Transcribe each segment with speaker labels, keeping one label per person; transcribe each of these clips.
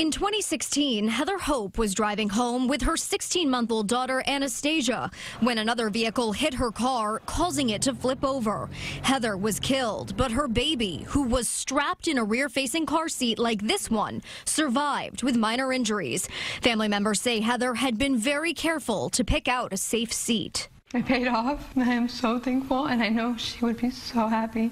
Speaker 1: In 2016, Heather Hope was driving home with her 16 month old daughter Anastasia when another vehicle hit her car, causing it to flip over. Heather was killed, but her baby, who was strapped in a rear facing car seat like this one, survived with minor injuries. Family members say Heather had been very careful to pick out a safe seat.
Speaker 2: I paid off, I am so thankful, and I know she would be so happy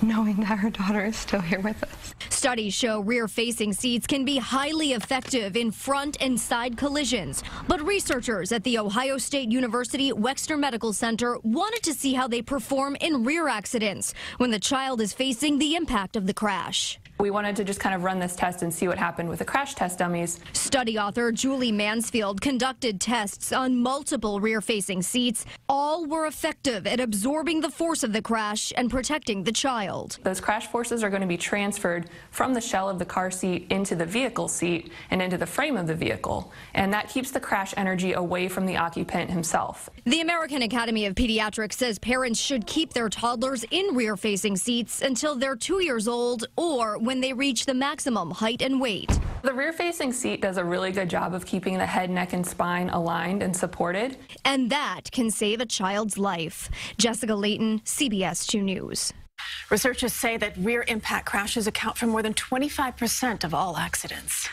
Speaker 2: knowing that her daughter is still here with us.
Speaker 1: Studies show rear facing seats can be highly effective in front and side collisions, but researchers at The Ohio State University Wexner Medical Center wanted to see how they perform in rear accidents when the child is facing the impact of the crash.
Speaker 3: We wanted to just kind of run this test and see what happened with the crash test dummies.
Speaker 1: Study author Julie Mansfield conducted tests on multiple rear facing seats. All were effective at absorbing the force of the crash and protecting the child.
Speaker 3: Those crash forces are going to be transferred from the shell of the car seat into the vehicle seat and into the frame of the vehicle. And that keeps the crash energy away from the occupant himself.
Speaker 1: The American Academy of Pediatrics says parents should keep their toddlers in rear facing seats until they're two years old or when they reach the maximum height and weight.
Speaker 3: The rear facing seat does a really good job of keeping the head, neck, and spine aligned and supported.
Speaker 1: And that can save a child's life. Jessica Layton, CBS 2 News.
Speaker 4: Researchers say that rear impact crashes account for more than 25% of all accidents.